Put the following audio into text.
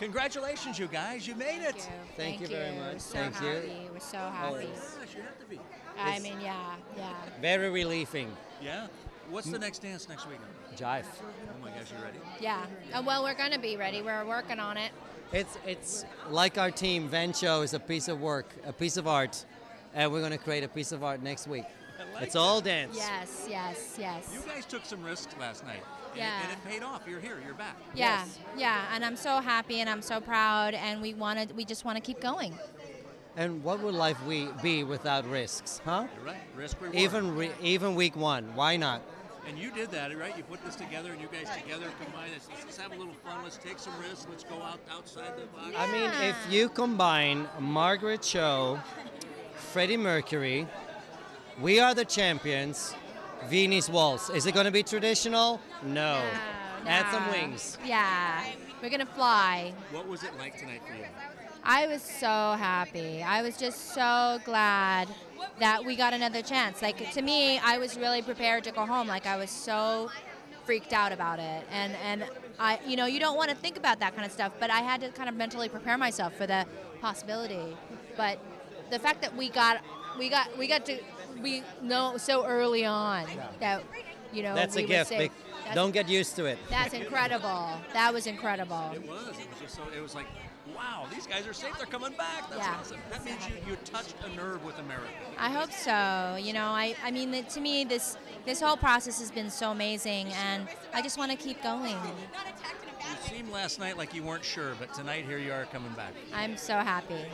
Congratulations, you guys. You made it. Thank you very much. We're so Thank you. happy. We're so happy. Gosh, you have to be. I mean, yeah, yeah. Very relieving. Yeah. What's the next dance next weekend? Jive. Oh my gosh, you ready? Yeah. Uh, well, we're going to be ready. We're working on it. It's it's like our team. Vencho is a piece of work, a piece of art, and we're going to create a piece of art next week. I like It's all dance. Yes, yes, yes. You guys took some risks last night. and it- And it paid off. You're here. You're back. Yeah, yeah, and I'm so happy and I'm so proud, and we wanted, we just want to keep going. And what would life we be without risks, huh? You're right. Risk reward. Even re, even week one, why not? And you did that, right? You put this together, and you guys together combined. Let's, let's have a little fun. Let's take some risks. Let's go out outside the box. I mean, if you combine Margaret Cho, Freddie Mercury, We Are the Champions, Viennese Waltz, is it going to be traditional? No. Add some wings. Yeah, we're gonna fly. What was it like tonight for you? I was so happy. I was just so glad that we got another chance. Like to me, I was really prepared to go home. Like I was so freaked out about it, and and I, you know, you don't want to think about that kind of stuff, but I had to kind of mentally prepare myself for the possibility. But the fact that we got, we got, we got to, we know so early on that, you know, That's we a gift. safe. Big- That's- Don't get used to it. That's incredible. That was incredible. It was. It was just so. It was like, wow, these guys are safe. They're coming back. That's Yeah. awesome. That means you, you touched a nerve with America. I hope so. You know, I, I mean, that to me, this this whole process has been so amazing, and I just want to keep going. You seemed last night like you weren't sure, but tonight here you are coming back. I'm so happy.